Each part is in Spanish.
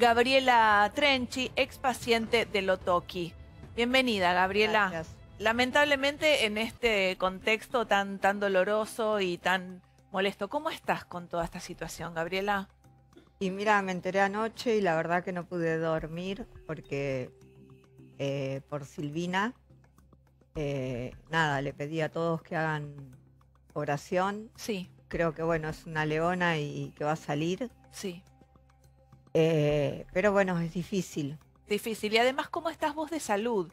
Gabriela Trenchi, ex paciente de Lotoki. Bienvenida, Gabriela. Gracias. Lamentablemente en este contexto tan, tan doloroso y tan molesto, ¿cómo estás con toda esta situación, Gabriela? Y mira, me enteré anoche y la verdad que no pude dormir porque eh, por Silvina, eh, nada, le pedí a todos que hagan oración. Sí, Creo que bueno, es una leona y que va a salir. sí. Eh, pero bueno, es difícil. Difícil. Y además, ¿cómo estás vos de salud?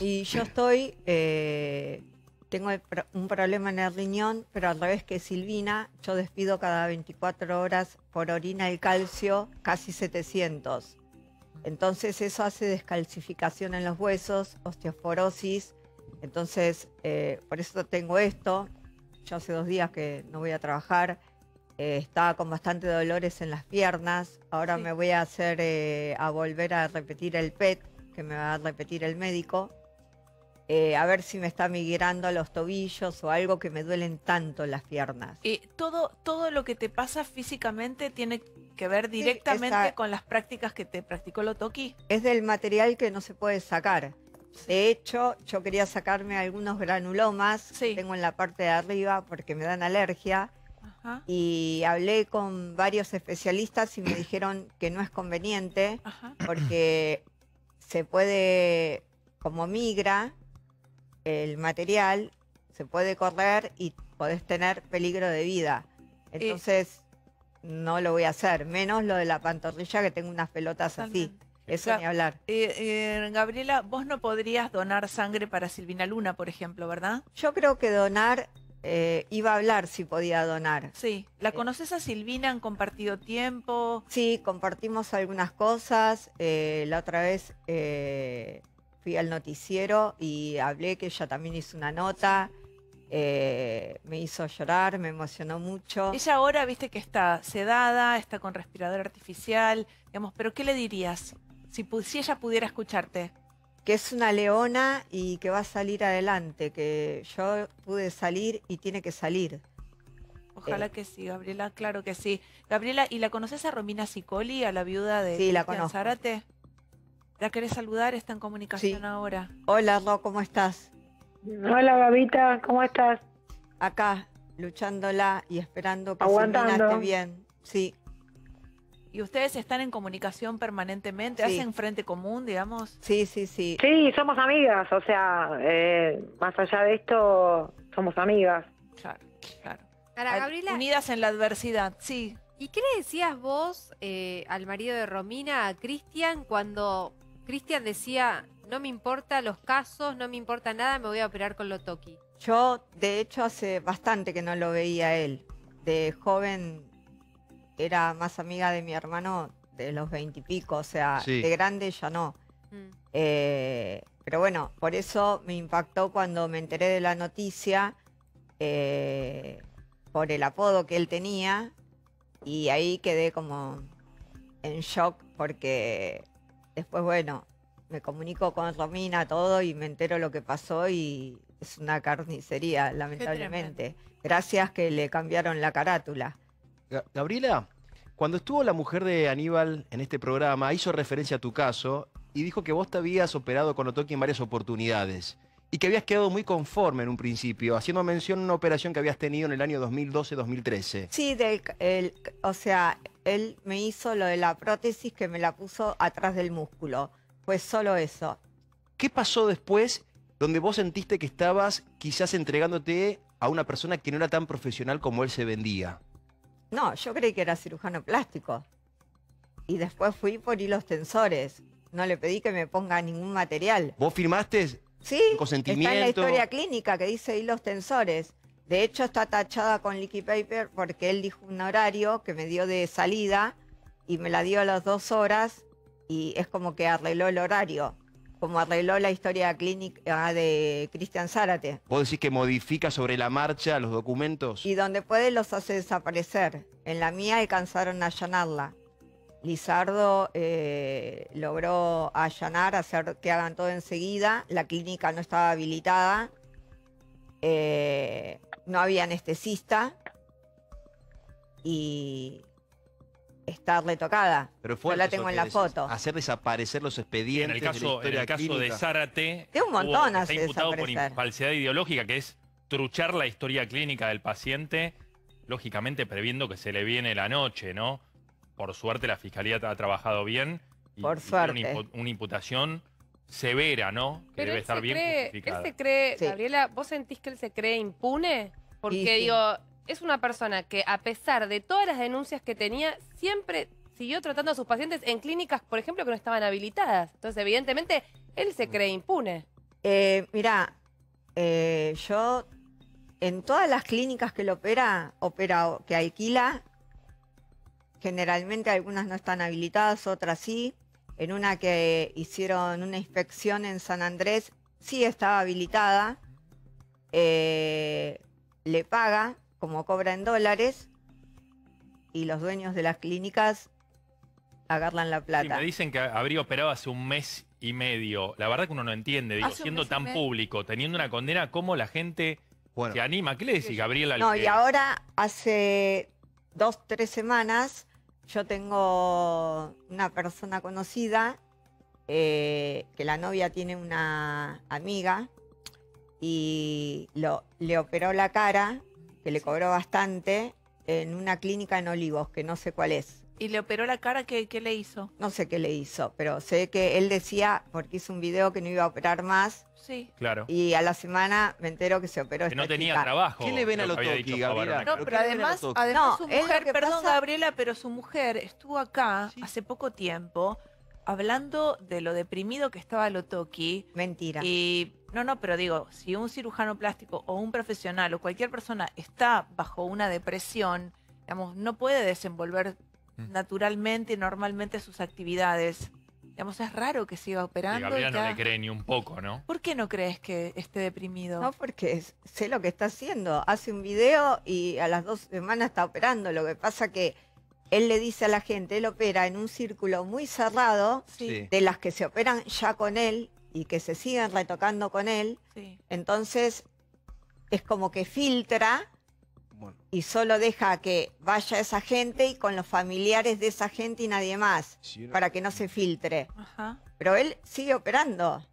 Y yo estoy, eh, tengo un problema en el riñón, pero al revés que Silvina, yo despido cada 24 horas por orina el calcio, casi 700. Entonces eso hace descalcificación en los huesos, osteoporosis. Entonces, eh, por eso tengo esto. Yo hace dos días que no voy a trabajar. Eh, estaba con bastante dolores en las piernas. Ahora Sí. me voy a hacer, eh, a volver a repetir el PET, que me va a repetir el médico. eh, a ver si me está migrando a los tobillos o algo que me duelen tanto las piernas. Y todo, todo lo que te pasa físicamente tiene que ver directamente esa- con las prácticas que te practicó Lotoki. Es del material que no se puede sacar. De hecho, yo quería sacarme algunos granulomas Sí. que tengo en la parte de arriba porque me dan alergia Ajá, y hablé con varios especialistas y me dijeron que no es conveniente ajá. porque se puede, como migra el material, se puede correr y podés tener peligro de vida. Entonces, no lo voy a hacer, menos lo de la pantorrilla que tengo unas pelotas así. Eso ni hablar. Eh, eh, Gabriela, vos no podrías donar sangre para Silvina Luna, por ejemplo, ¿verdad? Yo creo que donar, eh, iba a hablar si podía donar. Sí. ¿La Eh. conoces a Silvina? ¿Han compartido tiempo? Sí, compartimos algunas cosas. eh, la otra vez eh, fui al noticiero y hablé que ella también hizo una nota. me hizo llorar, me emocionó mucho. Ella ahora, viste que está sedada, está con respirador artificial, digamos, pero ¿qué le dirías? Si ella pudiera escucharte. Que es una leona y que va a salir adelante. Que yo pude salir y tiene que salir. Ojalá Eh. que sí, Gabriela, claro que sí. Gabriela, ¿y la conoces a Romina Sicoli, a la viuda de Sí, la conozco. Zárate? ¿La querés saludar? Está en comunicación Sí. ahora. Hola, Ro, ¿cómo estás? Hola Gabita, ¿cómo estás? Acá, luchándola y esperando que Aguantando. Esté bien. Sí, ¿Y ustedes están en comunicación permanentemente? Sí. ¿Hacen frente común, digamos? sí, sí, sí. Sí, somos amigas, o sea, eh, más allá de esto, somos amigas. Claro, claro. Al- Gabriela, Unidas en la adversidad, sí. ¿y qué le decías vos eh, al marido de Romina, a Cristian, cuando Cristian decía, no me importa los casos, no me importa nada, me voy a operar con Lotoki? Yo, de hecho, hace bastante que no lo veía él. De joven era más amiga de mi hermano de los veintipico, o sea, Sí. de grande ya no. Mm. Eh, pero bueno, por eso me impactó cuando me enteré de la noticia, eh, por el apodo que él tenía, y ahí quedé como en shock porque después, bueno, me comunico con Romina todo y me entero lo que pasó y es una carnicería, lamentablemente. Gracias que le cambiaron la carátula. Ga- Gabriela, cuando estuvo la mujer de Aníbal en este programa, hizo referencia a tu caso y dijo que vos te habías operado con Otoki en varias oportunidades y que habías quedado muy conforme en un principio, haciendo mención a una operación que habías tenido en el año 2012-2013. Sí, del, el- o sea, él me hizo lo de la prótesis que me la puso atrás del músculo. Pues solo eso. ¿Qué pasó después donde vos sentiste que estabas quizás entregándote a una persona que no era tan profesional como él se vendía? No, yo creí que era cirujano plástico. Y después fui por hilos tensores. No le pedí que me ponga ningún material. ¿Vos firmaste Sí, está en la historia clínica que dice hilos tensores. De hecho, está tachada con liquid paper porque él dijo un horario que me dio de salida y me la dio a las dos horas y es como que arregló el horario, como arregló la historia clínica de Cristian Zárate. ¿Vos decís que modifica sobre la marcha los documentos? Y donde puede los hace desaparecer. En la mía alcanzaron a allanarla. Lizardo eh, logró allanar, hacer que hagan todo enseguida. La clínica no estaba habilitada. Eh, no había anestesista. Y está retocada. Pero Yo fuerte la tengo en la foto. Hacer desaparecer los En expedientes de en el caso de. Zárate, De un hubo- montón está hace imputado por falsedad ideológica, que es truchar la historia clínica del paciente, lógicamente previendo que se le viene la noche, ¿no? Por suerte la fiscalía ha trabajado bien. Y, Por y tiene Una, suerte. impu- una imputación severa, ¿no? Que Pero debe él estar se bien cree, él se cree, Sí. Gabriela, ¿vos sentís que él se cree impune? Porque sí. digo, es una persona que a pesar de todas las denuncias que tenía, siempre siguió tratando a sus pacientes en clínicas, por ejemplo, que no estaban habilitadas. Entonces, evidentemente, él se cree impune. Eh, mira, eh, yo en todas las clínicas que lo opera, opera que alquila, generalmente algunas no están habilitadas, otras sí. En una que hicieron una inspección en San Andrés, sí estaba habilitada. Eh, le paga, como cobra en dólares, y los dueños de las clínicas agarran la Sí, plata. me dicen que habría operado hace un mes y medio. La verdad que uno no entiende, digo, siendo tan medio. público, teniendo una condena, ¿cómo la gente Bueno, se anima? ¿Qué le decís, Gabriela? No, y ahora hace dos, tres semanas yo tengo una persona conocida eh, que la novia tiene una amiga y lo, le operó la cara, que le cobró bastante, en una clínica en Olivos, que no sé cuál es. Y le operó la cara, ¿qué, qué le hizo? No sé qué le hizo, pero sé que él decía, porque hizo un video que no iba a operar más, Sí. Claro. y a la semana me entero que se operó Que no tenía chica. trabajo. ¿Qué le ven a lo lo que había toqui, dicho Gabriela? No, ¿Pero además, además No, su mujer, perdón pasa- Gabriela, pero su mujer estuvo acá Sí. hace poco tiempo hablando de lo deprimido que estaba Lotoki. Mentira. Y no, no, pero digo, si un cirujano plástico o un profesional o cualquier persona está bajo una depresión, digamos, no puede desenvolver Mm. naturalmente y normalmente sus actividades. Digamos, es raro que siga operando. y Gabriela no ya- le cree ni un poco, ¿no? ¿Por qué no crees que esté deprimido? No, porque sé lo que está haciendo. Hace un video y a las dos semanas está operando. Lo que pasa que él le dice a la gente, él opera en un círculo muy cerrado sí, de las que se operan ya con él y que se siguen retocando con él. sí. Entonces es como que filtra Bueno, y solo deja que vaya esa gente y con los familiares de esa gente y nadie más, uno- para que no se filtre. Ajá. Pero él sigue operando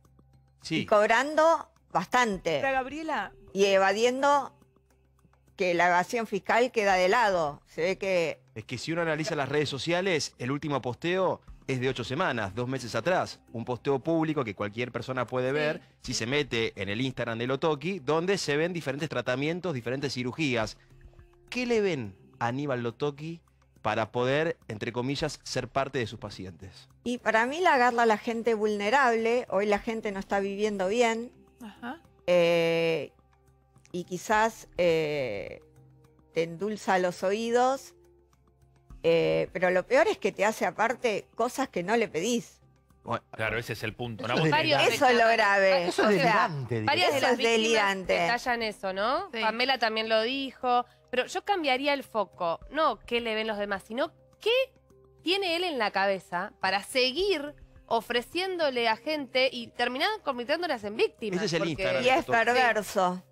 y Sí, cobrando bastante. Pero Gabriela, y evadiendo que la evasión fiscal queda de lado. Se ve que es que si uno analiza las redes sociales, el último posteo es de ocho semanas, dos meses atrás. Un posteo público que cualquier persona puede ver si se mete en el Instagram de Lotoki, donde se ven diferentes tratamientos, diferentes cirugías. ¿Qué le ven a Aníbal Lotoki para poder, entre comillas, ser parte de sus pacientes? y para mí la agarra a la gente vulnerable, hoy la gente no está viviendo bien ajá. eh, y quizás eh, te endulza los oídos, eh, pero lo peor es que te hace aparte cosas que no le pedís. Bueno, Claro, ese es el punto. Eso es tenés- Varios Eso es lo grave. Eso es o sea, delirante. Varias de Eso las es víctimas delirante. detallan eso, ¿no? Sí. Pamela también lo dijo. Pero yo cambiaría el foco. No qué le ven los demás, sino qué tiene él en la cabeza para seguir ofreciéndole a gente y terminar convirtiéndolas en víctimas. Ese es el porque- Instagram. y es perverso.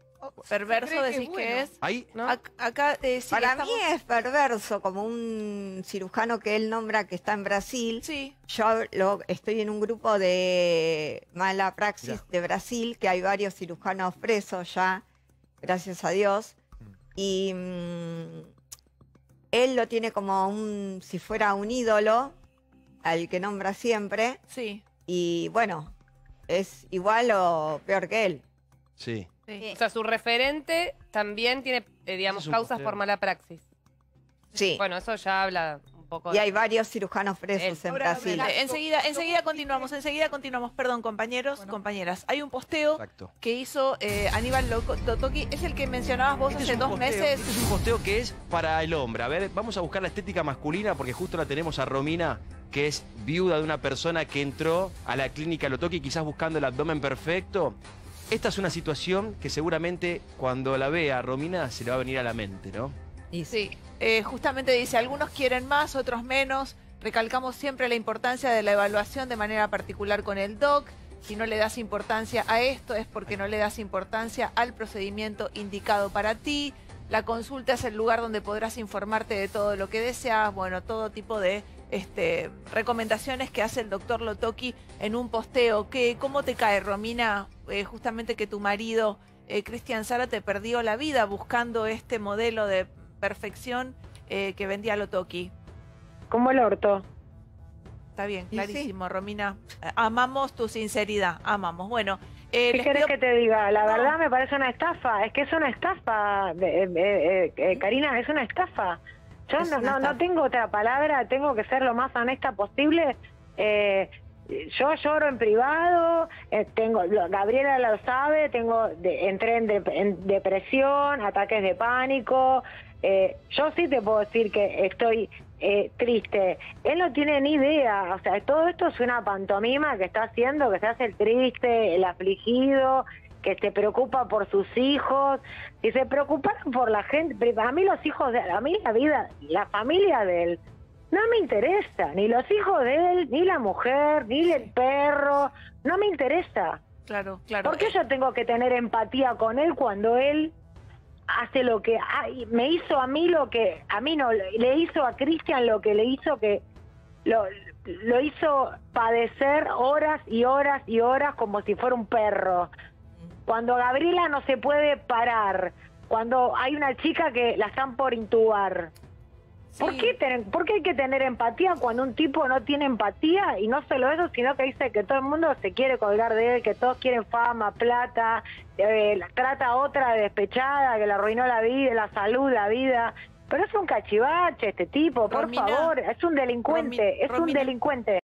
Perverso que decís es que bueno. es. Ahí, ¿no? Ac- Acá, eh, sí, Para estamos- mí es perverso, como un cirujano que él nombra que está en Brasil. Sí, Yo lo- estoy en un grupo de mala praxis de Brasil, que hay varios cirujanos presos ya, gracias a Dios. Y mm, él lo tiene como un, si fuera un ídolo, al que nombra siempre. sí. Y bueno, es igual o peor que él. sí. Sí. O sea, su referente también tiene, eh, digamos, causas por mala praxis. Sí. Bueno, eso ya habla un poco y de... hay varios cirujanos presos en Brasil. Enseguida, enseguida continuamos, enseguida continuamos. Perdón, compañeros, compañeras. Hay un posteo Exacto. que hizo eh, Aníbal Totoki, es el que mencionabas vos Este es hace dos posteo- meses. Este es un posteo que es para el hombre. A ver, vamos a buscar la estética masculina porque justo la tenemos a Romina, que es viuda de una persona que entró a la clínica Lotoki quizás buscando el abdomen perfecto. Esta es una situación que seguramente cuando la vea Romina se le va a venir a la mente, ¿no? Y Sí, eh, justamente dice, algunos quieren más, otros menos. Recalcamos siempre la importancia de la evaluación de manera particular con el DOC. Si no le das importancia a esto es porque no le das importancia al procedimiento indicado para ti. La consulta es el lugar donde podrás informarte de todo lo que deseas, bueno, todo tipo de este, recomendaciones que hace el doctor Lotoki en un posteo. ¿Qué, ¿Cómo te cae, Romina, eh, justamente que tu marido, eh, Cristian Sara, te perdió la vida buscando este modelo de perfección eh, que vendía Lotoki? Como el orto. Está bien, clarísimo, Romina. Amamos tu sinceridad, amamos. Bueno, eh, ¿Qué querés pido- que te diga? La No. verdad me parece una estafa. Es que es una estafa, eh, eh, eh, eh, Karina, es una estafa. Yo Es no, una no, tengo otra palabra, tengo que ser lo más honesta posible. Yo lloro en privado, eh, tengo, Gabriela lo sabe, tengo, de- entré en, de- en depresión, ataques de pánico. Eh, yo sí te puedo decir que estoy eh, triste. Él no tiene ni idea, o sea, todo esto es una pantomima que está haciendo, que se hace el triste, el afligido, que se preocupa por sus hijos. Si se preocuparan por la gente, a mí los hijos de a mí la vida, la familia de él, no me interesa, ni los hijos de él, ni la mujer, ni el perro, no me interesa. Claro, claro. ¿Por qué yo tengo que tener empatía con él cuando él hace lo que me hizo a mí lo que a mí no le hizo a Cristian lo que le hizo que lo, lo hizo padecer horas y horas y horas como si fuera un perro. Cuando Gabriela no se puede parar, cuando hay una chica que la están por intubar. ¿Por, qué tener- ¿Por qué hay que tener empatía cuando un tipo no tiene empatía? Y no solo eso, sino que dice que todo el mundo se quiere colgar de él, que todos quieren fama, plata, eh, trata a otra de despechada, que le arruinó la vida, la salud, la vida. Pero es un cachivache este tipo, por Romina, favor, es un delincuente, Romi- es un delincuente.